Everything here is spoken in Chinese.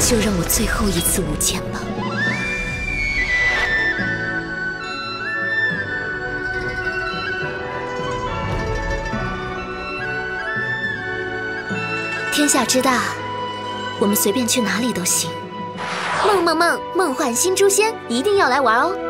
就让我最后一次舞剑吧天下之大我们随便去哪里都行。梦梦梦梦幻新诛仙一定要来玩哦。